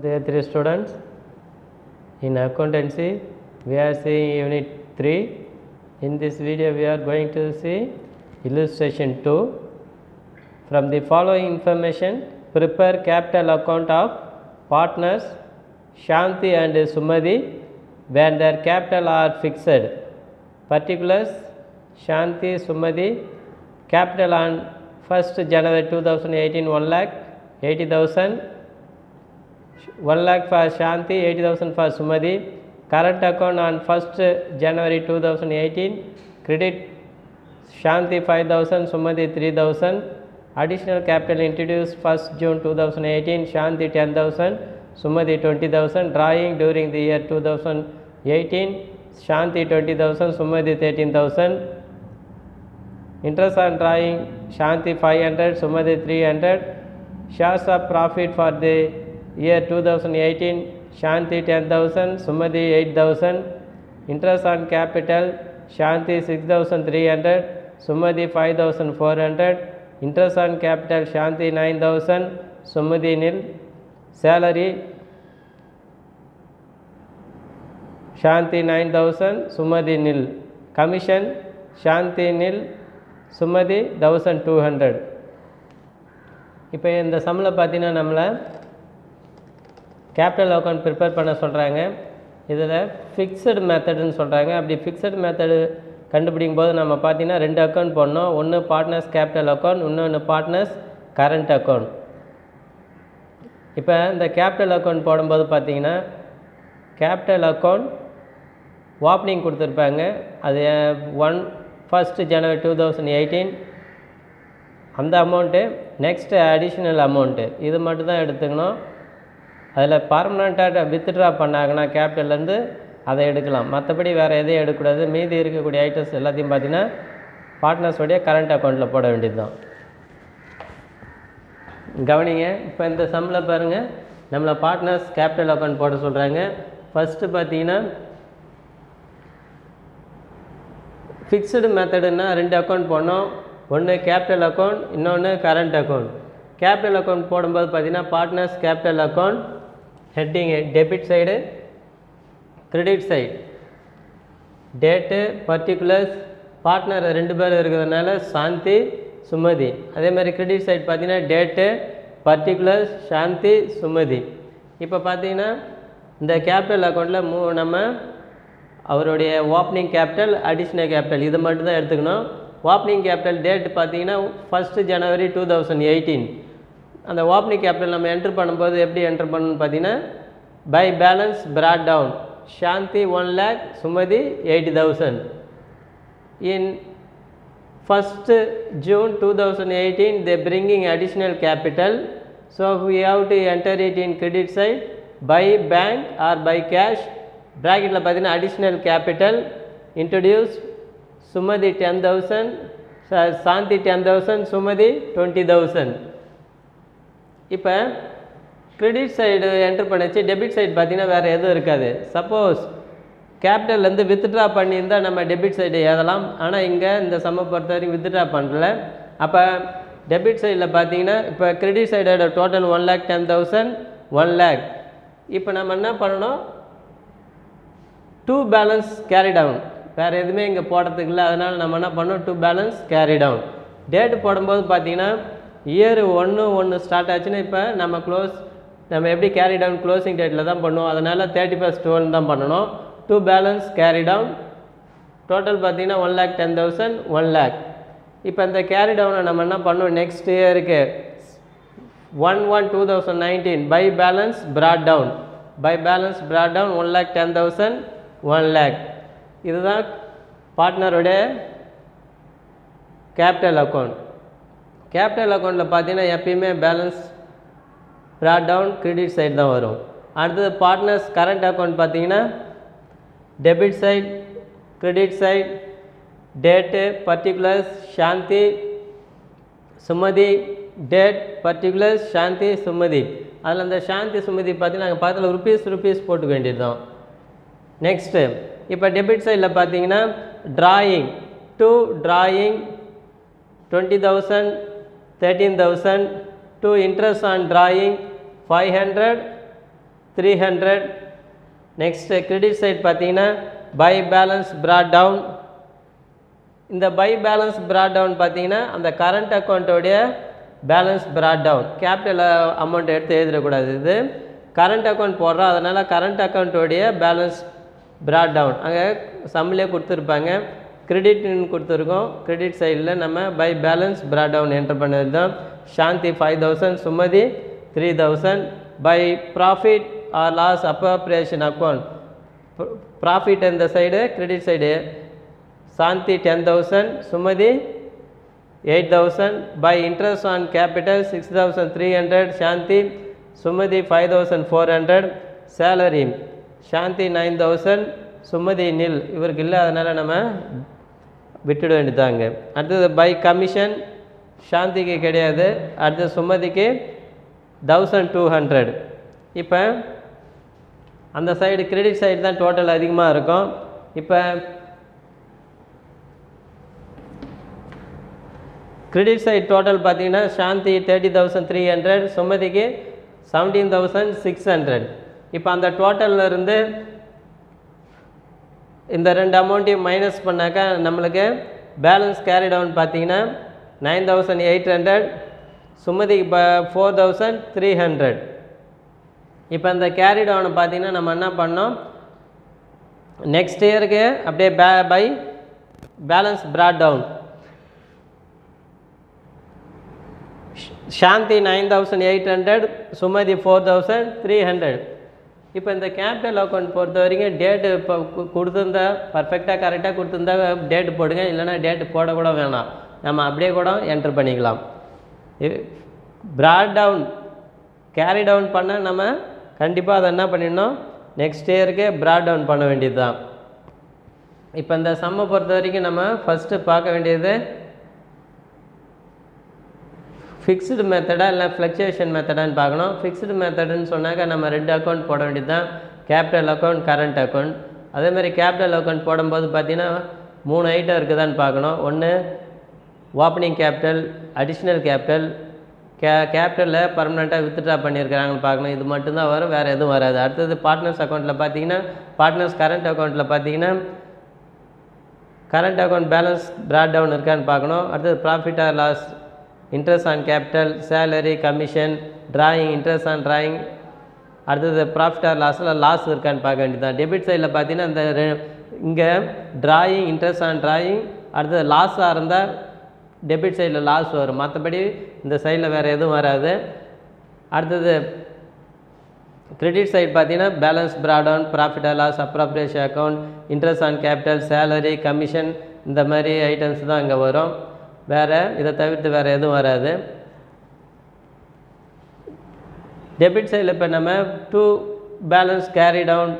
Dear three students, in accountancy, we are seeing unit 3. In this video, we are going to see illustration 2. From the following information, prepare capital account of partners Shanti and Sumadi when their capital are fixed. Particulars Shanti Sumadi capital on 1st January 2018 1 lakh 80,000 one lakh for Shanti eighty thousand for Sumathi current account on first January two thousand eighteen credit Shanti five thousand Sumathi three thousand additional capital introduce first June two thousand eighteen Shanti ten thousand Sumathi twenty thousand drawing during the year two thousand eighteen Shanti twenty thousand Sumathi thirteen thousand interest on drawing Shanti five hundred Sumathi three hundred शास्ट profit for the year 2018 Shanti 10,000, Sumadi 8,000. Interest on capital Shanti 6,300, Sumadi 5,400. Interest on capital Shanti 9,000, Sumadi nil. Salary Shanti 9000, Sumadi nil. Commission Shanti nil, Sumadi 1200. இப்போ இந்த சம்மில் பார்த்தீங்கன்னா நம்மளை capital account prepare பண்ண சொல்கிறாங்க இதில் fixed மெத்தடுன்னு சொல்கிறாங்க அப்படி ஃபிக்ஸடு மெத்தடு கண்டுபிடிக்கும் போது நம்ம பார்த்தீங்கன்னா ரெண்டு அக்கௌண்ட் போடணும். ஒன்று பார்ட்னர்ஸ் கேபிட்டல் அக்கௌண்ட் இன்னொன்று பார்ட்னர்ஸ் கரண்ட் அக்கௌண்ட் இப்போ இந்த கேபிட்டல் அக்கௌண்ட் போடும்போது பார்த்தீங்கன்னா கேபிட்டல் அக்கௌண்ட் ஓப்பனிங் கொடுத்துருப்பாங்க. அது one first January two thousand eighteen அந்த அமௌண்ட்டு நெக்ஸ்ட்டு அடிஷ்னல் அமௌண்ட்டு இது மட்டும் தான் எடுத்துக்கணும். அதில் பர்மனெண்ட்டாக வித்ட்ரா பண்ணாங்கன்னா கேபிட்டல்லேருந்து அதை எடுக்கலாம். மற்றபடி வேறு எதையும் எடுக்கக்கூடாது. மீதி இருக்கக்கூடிய ஐட்டம்ஸ் எல்லாத்தையும் பார்த்தீங்கன்னா பார்ட்னர்ஸோடைய கரண்ட் அக்கௌண்ட்டில் போட வேண்டியது தான் கவனிங்க இப்போ இந்த சம்மில் பாருங்கள் நம்மளை பார்ட்னர்ஸ் கேபிட்டல் அக்கௌண்ட் போட சொல்கிறாங்க ஃபஸ்ட்டு பார்த்தீங்கன்னா ஃபிக்ஸ்டு மெத்தடுன்னா ரெண்டு அக்கௌண்ட் போடணும். ஒன்று கேபிட்டல் அக்கௌண்ட் இன்னொன்று கரண்ட் அக்கௌண்ட் கேபிட்டல் அக்கௌண்ட் போடும்போது பார்த்தீங்கன்னா partners capital account heading debit side credit side date particulars partner ரெண்டு பேர் இருக்கிறதுனால சாந்தி சுமதி. அதே மாதிரி கிரெடிட் சைட் பார்த்தீங்கன்னா டேட்டு பர்டிகுலர்ஸ் சாந்தி சுமதி. இப்போ பார்த்தீங்கன்னா இந்த கேபிட்டல் அக்கௌண்ட்டில் மூ நம்ம அவருடைய ஓப்பனிங் கேபிட்டல் அடிஷ்னல் கேபிட்டல் இது மட்டும் தான் எடுத்துக்கணும். ஓப்பனிங் கேபிட்டல் டேட் பார்த்தீங்கன்னா first January two thousand eighteen அந்த ஓப்பனிங் கேபிட்டல் நம்ம என்ட்ரு பண்ணும்போது எப்படி என்ட்ரு பண்ணணும்னு பார்த்தீங்கன்னா by balance brought down Shanti one lakh Sumathi eighty thousand in first June two thousand eighteen they bringing additional capital so we have to enter it in credit side by bank or by cash ப்ராக்கெட்டில் பார்த்தீங்கன்னா additional capital introduce Sumathi ten thousand Shanti ten thousand Sumathi twenty thousand இப்போ credit side entry பண்ணிச்சு debit side பார்த்தீங்கன்னா வேறு எதுவும் இருக்காது. Suppose கேபிட்டல்லேருந்து withdraw பண்ணியிருந்தால் நம்ம டெபிட் சைடு ஏதலாம். ஆனால் இங்கே இந்த சம்மை பொறுத்த வரைக்கும் வித்ட்ரா பண்ணல. அப்போ டெபிட் சைடில் பார்த்தீங்கன்னா இப்போ credit சைடோட total one lakh ten thousand one lakh இப்போ நம்ம என்ன பண்ணணும்? டூ பேலன்ஸ் கேரி டவுன் வேறு எதுவுமே இங்கே போடுறதுக்கு இல்லை. அதனால் நம்ம என்ன பண்ணோம் to balance carry down date போடும்போது பார்த்தீங்கன்னா இயர் ஒன்று ஒன்று ஸ்டார்ட் ஆச்சுன்னா இப்போ நம்ம க்ளோஸ் நம்ம எப்படி கேரி டவுன் க்ளோசிங் டேட்டில் தான் பண்ணுவோம். அதனால் தேர்ட்டி ஃபஸ்ட் டுவெல் தான் பண்ணணும். To balance carry down total பார்த்தீங்கன்னா one lakh ten thousand one lakh இப்போ இந்த கேரி டவுனை நம்ம என்ன பண்ணுவோம்? நெக்ஸ்ட் இயருக்கு one one two thousand nineteen by balance brought down by balance brought down one lakh ten thousand one lakh இதுதான் பார்ட்னருடைய கேபிட்டல் அக்கௌண்ட் கேபிட்டல் அக்கௌண்ட்டில் பார்த்தீங்கன்னா எப்பயுமே balance brought down credit side தான் வரும். அடுத்தது பார்ட்னர்ஸ் கரண்ட் அக்கௌண்ட் பார்த்தீங்கன்னா debit side credit side date particulars Shanti Sumathi date particulars Shanti Sumathi அதில் அந்த சாந்தி சுமதி பார்த்தீங்கன்னா நாங்கள் பக்கத்தில் ருபீஸ் ருபீஸ் போட்டுக்க வேண்டியது தான் நெக்ஸ்ட்டு இப்போ டெபிட் சைடில் பார்த்தீங்கன்னா drawing to drawing twenty thousand thirteen thousand to interest on drawing five hundred three hundred next credit side பார்த்தீங்கன்னா பை பேலன்ஸ் ப்ராட் டவுன் இந்த பை பேலன்ஸ் ப்ராட் டவுன் பார்த்தீங்கன்னா அந்த current அக்கௌண்ட்டோடைய balance brought down capital amount எடுத்து எழுதிடக்கூடாது இது. Current account போடுறோம் அதனால் current அக்கௌண்ட்டோடைய பேலன்ஸ் ப்ராட் டவுன் அங்கே சம்மிலே கொடுத்துருப்பாங்க. கிரெடிட்னு கொடுத்துருக்கோம். கிரெடிட் சைடில் நம்ம பை பேலன்ஸ் brought என்டர் பண்ணது தான் Shanti five thousand Sumathi three thousand by profit or loss appropriation account profit இந்த side credit side Shanti ten thousand Sumathi eight thousand by interest on capital six thousand three hundred Shanti Sumathi five thousand four hundred salary Shanti nine thousand Sumathi nil இவருக்கு இல்லை அதனால் நம்ம விட்டுட வேண்டியதாங்க. அடுத்தது by commission சாந்திக்கு கிடையாது. அடுத்தது சுமதிக்கு thousand two hundred இப்போ அந்த side credit side தான் டோட்டல் அதிகமாக இருக்கும். இப்போ கிரெடிட் சைடு டோட்டல் பார்த்தீங்கன்னா Shanti thirty thousand three hundred சுமதிக்கு seventeen thousand six hundred இப்போ அந்த டோட்டலில் இருந்து இந்த ரெண்டு அமௌண்ட்டையும் மைனஸ் பண்ணாக்கா நம்மளுக்கு பேலன்ஸ் கேரி டவுன் பார்த்தீங்கன்னா நைன் தௌசண்ட் எயிட் ஹண்ட்ரட் சுமதிக்கு இப்போ ஃபோர் தௌசண்ட் த்ரீ ஹண்ட்ரட் இப்போ இந்த கேரி டவுனை பார்த்தீங்கன்னா நம்ம என்ன பண்ணோம்? நெக்ஸ்ட் இயருக்கு அப்படியே பே by balance brought down Shanti nine thousand eight hundred Sumathi four thousand three hundred இப்போ இந்த கேபிட்டல் அக்கௌண்ட் பொறுத்த வரைக்கும் டேட்டு இப்போ கொடுத்துருந்தா பர்ஃபெக்டாக கரெக்டாக கொடுத்துருந்தா டேட்டு போடுங்க. இல்லைன்னா டேட்டு போடக்கூட வேணாம். நம்ம அப்படியே கூட என்டர் பண்ணிக்கலாம். ப்ராட் டவுன் கேரி டவுன் பண்ண நம்ம கண்டிப்பாக அதை என்ன பண்ணிடணும்? நெக்ஸ்ட் இயருக்கு ப்ராட் டவுன் பண்ண வேண்டியது தான் இப்போ இந்த சம்மை பொறுத்த வரைக்கும் நம்ம ஃபஸ்ட்டு பார்க்க வேண்டியது ஃபிக்ஸ்டு மெத்தடா இல்லை ஃப்ளக்சுவேஷன் மெத்தடான்னு பார்க்கணும். ஃபிக்ஸ்டு மெத்தடுன்னு சொன்னாக்கா நம்ம ரெண்டு அக்கௌண்ட் போட வேண்டியது தான் கேபிட்டல் அக்கௌண்ட் கரண்ட் அக்கௌண்ட் அதேமாதிரி கேபிட்டல் அக்கௌண்ட் போடும்போது பார்த்திங்கன்னா மூணு ஐட்டம் இருக்குதான்னு பார்க்கணும். ஒன்று ஓப்பனிங் கேபிட்டல் அடிஷ்னல் கேபிட்டல் கே கேபிட்டலில் பர்மனெண்ட்டாக வித்ட்ரா பண்ணியிருக்கிறாங்கன்னு பார்க்கணும். இது மட்டும்தான் வரும் வேறு எதுவும் வராது. அடுத்தது பார்ட்னர்ஸ் அக்கௌண்ட்டில் பார்த்தீங்கன்னா பார்ட்னர்ஸ் கரண்ட் அக்கௌண்ட்டில் பார்த்தீங்கன்னா current account balance brought down இருக்கான்னு பார்க்கணும். அடுத்தது profit or loss interest on capital salary commission drawing interest on drawing அடுத்தது ப்ராஃபிட் ஆர் லாஸில் லாஸ் இருக்கான்னு பார்க்க வேண்டியதுதான். டெபிட் சைடில் பார்த்தீங்கன்னா இந்த இங்கே ட்ராயிங் இன்ட்ரெஸ்ட் ஆன் ட்ராயிங் அடுத்தது லாஸாக இருந்தால் டெபிட் சைடில் லாஸ் வரும். மற்றபடி இந்த சைடில் வேறு எதுவும் வராது. அடுத்தது கிரெடிட் சைட் பார்த்தீங்கன்னா balance brought down profit or loss appropriation account interest on capital salary commission இந்த மாதிரி ஐட்டம்ஸ் தான் இங்கே வரும். வேறு இதை தவிர்த்து வேறு எதுவும் வராது. டெபிட் சைடில் இப்போ நம்ம to balance carry down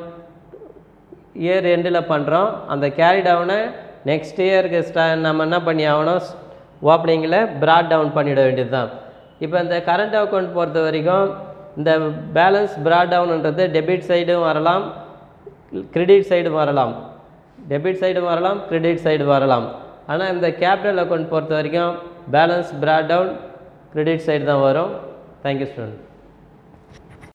year எண்டில் பண்ணுறோம் அந்த கேரி டவுனை நெக்ஸ்ட் இயருக்கு ஸ்டா நம்ம என்ன பண்ணி ஆகணும்? ஓப்பனிங்கில் ப்ராட் டவுன் பண்ணிட வேண்டியது தான் இப்போ இந்த கரண்ட் அக்கௌண்ட் பொறுத்த வரைக்கும் இந்த பேலன்ஸ் ப்ராட் டவுன்ன்றது டெபிட் சைடும் வரலாம் கிரெடிட் சைடும் வரலாம். டெபிட் சைடும் வரலாம் கிரெடிட் சைடு வரலாம். ஆனால் இந்த கேபிட்டல் அக்கௌண்ட் பொறுத்த வரைக்கும் balance brought down credit side தான் வரும். Thank you student